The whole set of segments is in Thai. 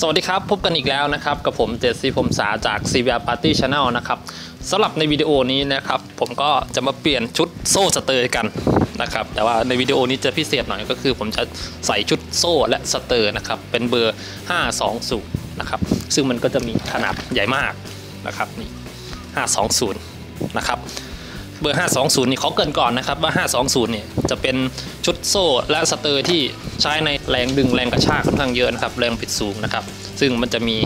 สวัสดีครับ พบกันอีกแล้วนะครับ กับผมเจสซี่พรมสาจาก CBR Party Channel นะครับสำหรับในวิดีโอนี้นะครับ ผมก็จะมาเปลี่ยนชุดโซ่สเตอร์กันนะครับ แต่ว่าในวิดีโอนี้จะพิเศษหน่อยก็คือ ผมจะใส่ชุดโซ่และสเตอร์นะครับ เป็นเบอร์ 520 นะครับ ซึ่งมันก็จะมีขนาดใหญ่มากนะครับนี่520 นะครับ เบอร์ 520 นี่เขาเกริ่นก่อนนะครับว่า 520 เนี่ยจะเป็นชุดโซ่และสเตอร์ที่ใช้ในแรงดึงแรงกระชากค่อนข้างเยอะนะครับ แรงบิดสูงนะครับ ซึ่งมันจะมี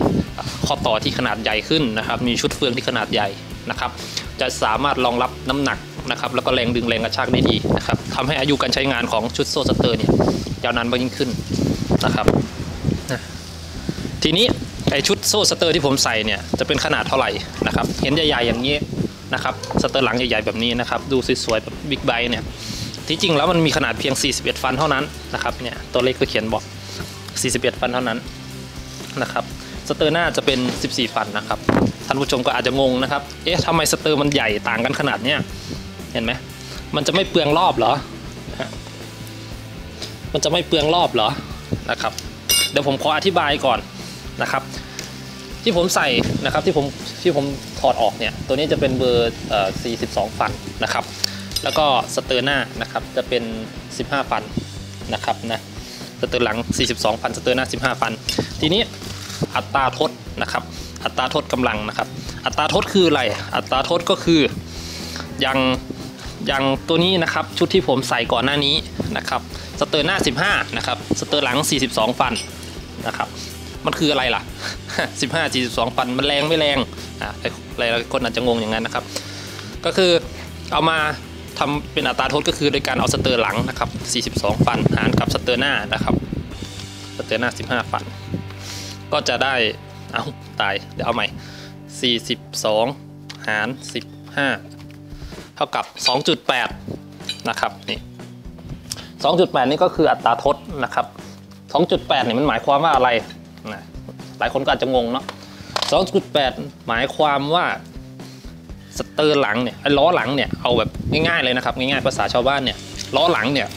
ข้อต่อที่ขนาดใหญ่ขึ้นนะครับ มีชุดเฟืองที่ขนาดใหญ่นะครับ จะสามารถรองรับน้ำหนักนะครับแล้วก็แรงดึงแรงกระชากได้ดีนะครับทำให้อายุการใช้งานของชุดโซ่สเตอร์เนี่ยยาวนานมากยิ่งขึ้นนะครับนะทีนี้ไอ้ชุดโซ่สเตอร์ที่ผมใส่เนี่ยจะเป็นขนาดเท่าไหร่นะครับ เห็นใหญ่ๆอย่างนี้ นะครับสเตอร์หลังใหญ่ๆแบบนี้นะครับดูสวยๆแบบบิ๊กไบค์เนี่ยที่จริงแล้วมันมีขนาดเพียง 41 ฟันเท่านั้นนะครับเนี่ยตัวเลขก็เขียนบอก 41 ฟันเท่านั้นนะครับสเตอร์หน้าจะเป็น 14 ฟันนะครับท่านผู้ชมก็อาจจะงงนะครับเอ๊ะทำไมสเตอร์มันใหญ่ต่างกันขนาดเนี้ยเห็นไหมมันจะไม่เปลืองรอบเหรอฮะมันจะไม่เปลืองรอบเหรอนะครับเดี๋ยวผมขออธิบายก่อนนะครับ ที่ผมใส่นะครับที่ผมที่ผมถอดออกเนี่ยตัวนี้จะเป็นเบอร์42 ฟันนะครับ แล้วก็สเตอร์หน้านะครับจะเป็น 15 ฟันนะครับนะสเตอร์หลัง 42 ฟันสเตอร์หน้า 15 ฟัน ทีนี้อัตราทดนะครับ อัตราทดกำลังนะครับ อัตราทดคืออะไร อัตราทดก็คืออย่างอย่างตัวนี้นะครับชุดที่ผมใส่ก่อนหน้านี้นะครับสเตอร์หน้า 15 นะครับสเตอร์หลัง 42 ฟันนะครับ มันคืออะไรล่ะ 15 42ฟันมันแรงไม่แรงอ่าหลายคนอาจจะงงอย่างนั้นนะครับ ก็คือเอามาทำเป็นอัตราทดก็คือโดยการเอาสเตอร์หลังนะครับ 42 ฟันหารกับสเตอร์หน้านะครับ สเตอร์หน้า 15 ฟัน ก็จะได้ เอาตาย เดี๋ยวเอาใหม่ 42 หาร 15 เท่ากับ 2.8 นะครับ นี่ 2.8 นี่ก็คืออัตราทดนะครับ 2.8เนี่ยมันหมายความว่าอะไร นะหลายคนก็อาจจะงงเนาะ2.8 หมายความว่าสเตอร์หลังเนี่ยล้อหลังเนี่ยเอาแบบง่ายๆเลยนะครับง่ายๆภาษาชาวบ้านเนี่ยล้อหลังเนี่ย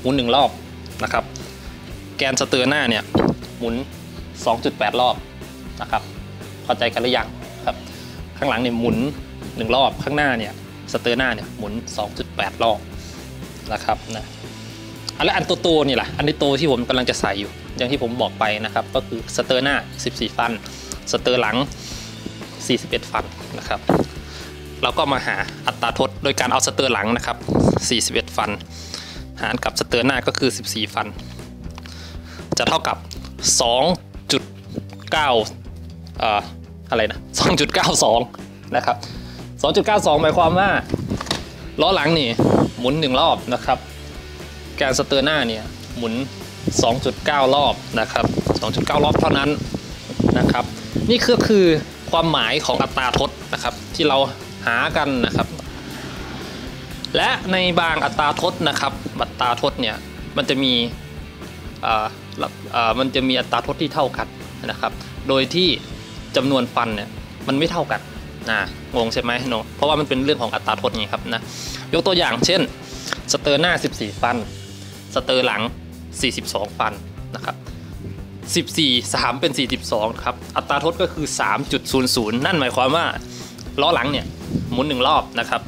หมุนหนึ่งรอบนะครับ แกนสเตอร์หน้าเนี่ยหมุน 2.8 รอบนะครับเข้าใจกันหรือยังครับ ข้างหลังเนี่ยหมุนหนึ่งรอบข้างหน้าเนี่ยสเตอร์หน้าเนี่ยหมุน 2.8 รอบนะครับนะ อันแล้วอันโตๆนี่แหละอันที่โตที่ผมกำลังจะใส่อยู่ อย่างที่ผมบอกไปนะครับ ก็คือสเตอร์หน้า 14 ฟัน สเตอร์หลัง 41 ฟันนะครับ เราก็มาหาอัตราทดโดยการเอาสเตอร์หลังนะครับ 41 ฟัน หารกับสเตอร์หน้าก็คือ 14 ฟัน จะเท่ากับ 2.9เอ่ออะไรนะ 2.92 นะครับ 2.92 หมายความว่าล้อหลังนี่หมุน 1 รอบนะครับ แกนสเตอร์หน้าเนี่ยหมุน 2.9 รอบนะครับ 2.9 รอบเท่านั้นนะครับ นี่คือคือความหมายของอัตราทดนะครับที่เราหากันนะครับ และในบางอัตราทดนะครับอัตราทดเนี่ยมันจะมีอ่ามันจะมีอัตราทดที่เท่ากันนะครับ โดยที่จำนวนฟันเนี่ยมันไม่เท่ากันนะงงใช่ไหม no เพราะว่ามันเป็นเรื่องของอัตราทดไงครับนะยกตัวอย่างเช่นสเตอร์หน้า 14 ฟัน สเตอร์หลัง 42 ฟันนะครับ14 3 เป็น 42 ครับ อัตราทดก็คือ 3.00 นั่นหมายความว่าล้อหลังเนี่ยหมุน 1 รอบนะครับ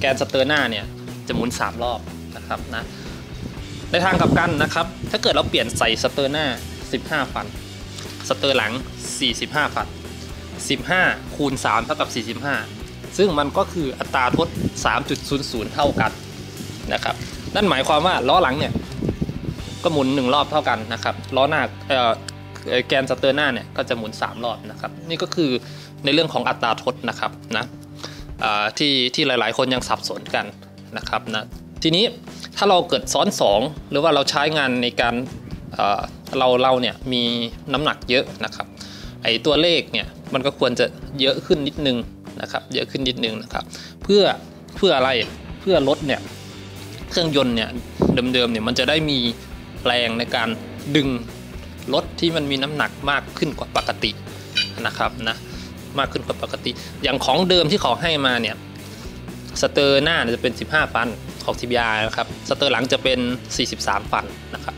แกนสเตอร์หน้าเนี่ยจะหมุน 3 รอบนะครับนะ ในทางกลับกันนะครับ ถ้าเกิดเราเปลี่ยนใส่สเตอร์หน้า 15 ฟัน สเตอร์หลัง 45 ฟัน 15 คูณ 3 เท่ากับ 45 ซึ่งมันก็คืออัตราทด 3.00 เท่ากันนะครับ นั่นหมายความว่าล้อหลังเนี่ยก็หมุน 1 รอบเท่ากันนะครับล้อหน้าเอ่อเอ่อแกนสเตอร์หน้าเนี่ยก็จะหมุน 3 รอบนะครับนี่ก็คือในเรื่องของอัตราทดนะครับนะที่ที่หลายๆ คนยังสับสนกันนะครับนะทีนี้ถ้าเราเกิดซ้อน 2 หรือว่าเราใช้งานในการเอ่อเราเราเนี่ยมีน้ำหนักเยอะนะครับไอตัวเลขเนี่ยมันก็ควรจะเยอะขึ้นนิดนึงนะครับเยอะขึ้นนิดนึงนะครับเพื่อเพื่ออะไรเพื่อลดเนี่ย เครื่องยนต์เนี่ยเดิมๆเนี่ยมันจะได้มีแรงในการดึงรถที่มันมีน้ำหนักมากขึ้นกว่าปกตินะครับนะมากขึ้นกว่าปกติ อย่างของเดิมที่เขาให้มาเนี่ยสเตอร์หน้าจะเป็น 15 ฟันของ CBR นะครับสเตอร์หลังจะเป็น 43 ฟันนะครับ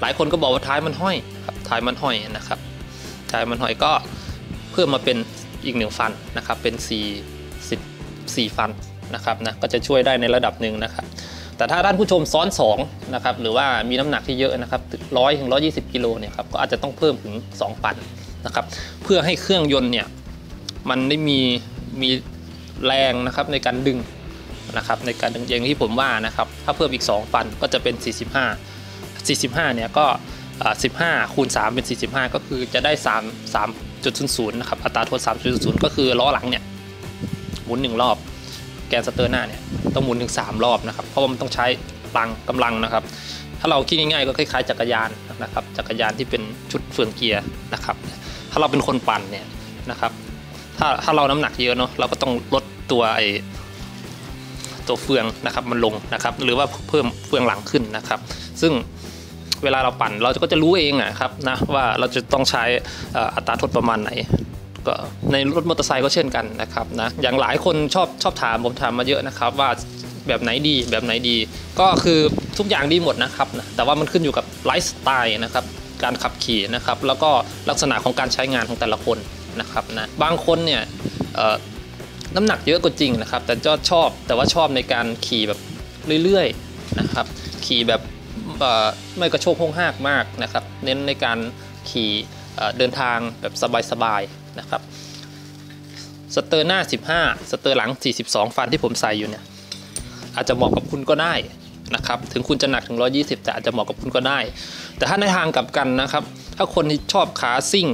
หลายคนก็บอกว่าท้ายมันห้อยครับท้ายมันห้อยนะครับท้ายมันห้อยก็เพิ่มมาเป็นอีกหนึ่งฟันนะครับเป็น 4 4 ฟันนะครับนะก็จะช่วยได้ในระดับหนึ่งนะครับ แต่ถ้าท่านผู้ชมซ้อน2นะครับหรือว่ามีน้ำหนักที่เยอะนะครับร้อยถึงร้อยี่สิบกิโลเนี่ยครับก็อาจจะต้องเพิ่มถึง2ปันนะครับเพื่อให้เครื่องยนต์เนี่ยมันได้มีมีแรงนะครับในการดึงนะครับในการดึงอย่างที่ผมว่านะครับถ้าเพิ่มอีก 2 ปันก็จะเป็น 45 45เนี่ยก็15คูณ3เป็น 45 ก็คือจะได้ 3 3.00นะครับอัตราโทษ3.00 ก็คือล้อหลังเนี่ยหมุน1รอบ แกนสเตอร์หน้าเนี่ยต้องหมุนถึง 3 รอบนะครับ เพราะว่ามันต้องใช้พลังกำลังนะครับ ถ้าเราคิดง่ายๆก็คล้ายๆจักรยานนะครับจักรยานที่เป็นชุดเฟืองเกียร์นะครับ ถ้าเราเป็นคนปั่นเนี่ยนะครับ ถ้าถ้าเราน้ำหนักเยอะเนาะเราก็ต้องลดตัวไอตัวเฟืองนะครับมันลงนะครับหรือว่าเพิ่มเฟืองหลังขึ้นนะครับ ซึ่งเวลาเราปั่นเราก็จะรู้เองอะครับนะว่าเราจะต้องใช้อัตราทษประมาณไหน ก็ในรถมอเตอร์ไซค์ก็เช่นกันนะครับนะอย่างหลายคนชอบชอบถามผมถามมาเยอะนะครับ ว่าแบบไหนดีแบบไหนดี ก็คือทุกอย่างดีหมดนะครับนะแต่ว่ามันขึ้นอยู่กับไลฟ์สไตล์นะครับการขับขี่นะครับ แล้วก็ลักษณะของการใช้งานของแต่ละคนนะครับนะบางคนเนี่ยน้ำหนักเยอะก็จริงนะครับ แต่ก็ชอบแต่ว่าชอบในการขี่แบบเรื่อยๆนะครับ ขี่แบบไม่กระโชกห้องหากมากนะครับ เน้นในการขี่เอ่อเดินทางแบบสบายๆ นะครับสเตอร์หน้า 15 สเตอร์หลัง 42 ฟันที่ผมใส่อยู่เนี่ยอาจจะเหมาะกับคุณก็ได้นะครับถึงคุณจะหนักถึง 120 แต่อาจจะเหมาะกับคุณก็ได้ แต่ถ้าในทางกลับกันนะครับ ถ้าคนที่ชอบขาซิ่ง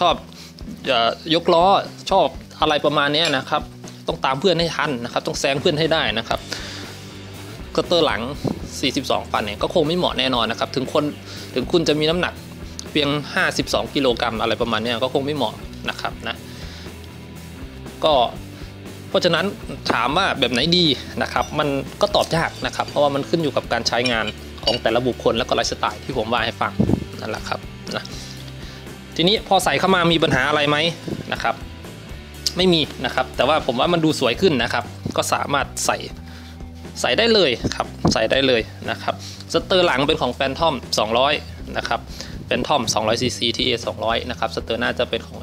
ชอบยกล้อชอบอะไรประมาณนี้นะครับ ต้องตามเพื่อนให้ทันนะครับ ต้องแซงเพื่อนให้ได้นะครับสเตอร์หลัง 42 ฟันเนี่ยก็คงไม่เหมาะแน่นอนนะครับ ถึงคนถึงคุณจะมีน้ำหนักเพียง 52 กิโลกรัมอะไรประมาณนี้ก็คงไม่เหมาะ นะครับนะก็เพราะฉะนั้นถามว่าแบบไหนดีนะครับมันก็ตอบยากนะครับ เพราะว่ามันขึ้นอยู่กับการใช้งานของแต่ละบุคคลและก็ไลฟ์สไตล์ที่ผมว่าให้ฟังนั่นแหละครับนะทีนี้พอใส่เข้ามามีปัญหาอะไรไหมนะครับ ไม่มีนะครับ แต่ว่าผมว่ามันดูสวยขึ้นนะครับ ก็สามารถใส่ใส่ได้เลยครับ ใส่ได้เลยนะครับ สเตอร์หลังเป็นของแฟนทอม 200 นะครับเป็นทอม 200 cc TA 200 นะครับ สเตอร์หน้าจะเป็นของ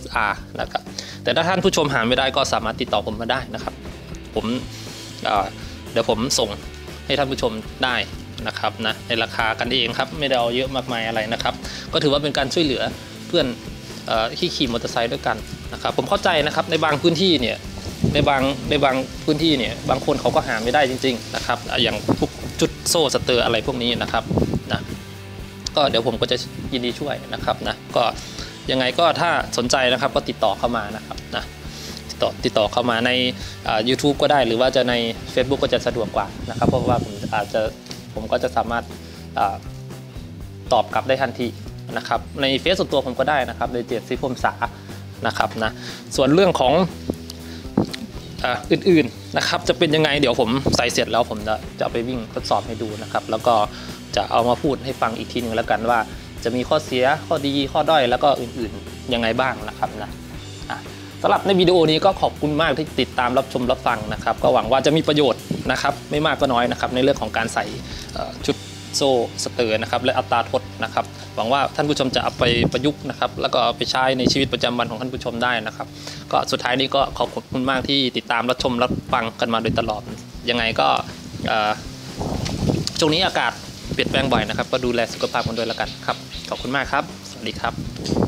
SR นะครับ แต่ถ้าท่านผู้ชมหาไม่ได้ก็สามารถติดต่อผมมาได้นะครับ ผมเดี๋ยวผมส่งให้ท่านผู้ชมได้นะครับนะในราคากันเองครับ ไม่ได้เอาเยอะมากมายอะไรนะครับ ก็ถือว่าเป็นการช่วยเหลือเพื่อนอที่ขี่มอเตอร์ไซค์ด้วยกันนะครับ ผมเข้าใจนะครับในบางพื้นที่เนี่ยในบางในบางพื้นที่เนี่ยบางคนเขาก็หาไม่ได้จริง ๆ นะครับอะอย่างพวก ชุดโซ่สเตอร์อะไรพวกนี้นะครับนะก็เดี๋ยวผมก็จะยินดีช่วยนะครับนะก็ยังไงก็ถ้าสนใจนะครับก็ติดต่อเข้ามานะครับนะติดต่อติดต่อเข้ามาในอ่า YouTube ก็ได้หรือว่าจะใน Facebook ก็จะสะดวกกว่านะครับ เพราะว่าผมอาจจะผมก็จะสามารถอาตอบกลับได้ทันทีนะครับในเฟซส่วนตัวผมก็ได้นะครับในเจ็ดซีพมษานะครับนะส่วนเรื่องของ อื่นๆนะครับจะเป็นยังไงเดี๋ยวผมใส่เสร็จแล้วผมจะจะไปวิ่งทดสอบให้ดูนะครับ แล้วก็จะเอามาพูดให้ฟังอีกทีหนึ่งแล้วกันว่า จะมีข้อเสียข้อดีข้อด้อยแล้วก็อื่นๆยังไงบ้างนะครับนะสำหรับในวิดีโอนี้ก็ขอบคุณมากที่ติดตามรับชมรับฟังนะครับ ก็หวังว่าจะมีประโยชน์นะครับ ไม่มากก็น้อยนะครับ ในเรื่องของการใส่ชุด โซ่สเตอร์นะครับและอัตราทดนะครับหวังว่าท่านผู้ชมจะเอาไปประยุกต์นะครับแล้วก็เอาไปใช้ในชีวิตประจำวันของท่านผู้ชมได้นะครับ ก็สุดท้ายนี้ก็ขอบคุณมากที่ติดตามรับชมรับฟังกันมาโดยตลอดยังไงก็ช่วงนี้อากาศเปลี่ยนแปลงบ่อยนะครับ ก็ดูแลสุขภาพกันด้วยละกันครับ ขอบคุณมากครับ สวัสดีครับ